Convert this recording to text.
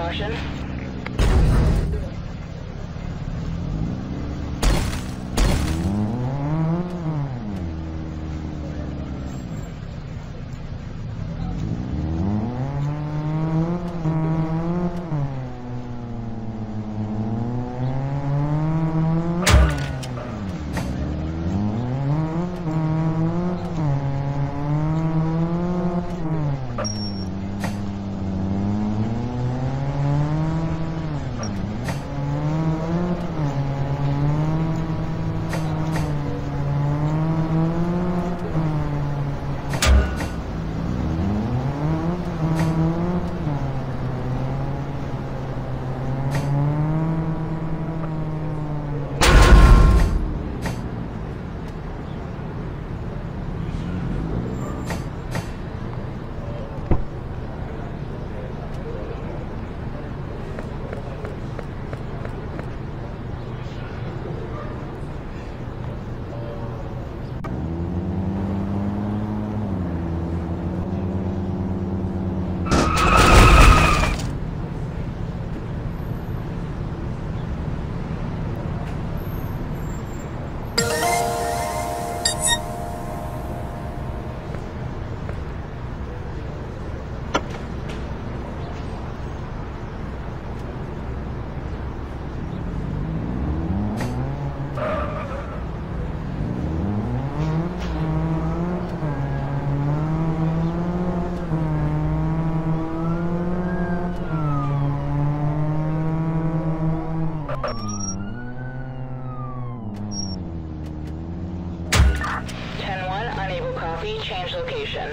caution. Ten one, unable copy, change location.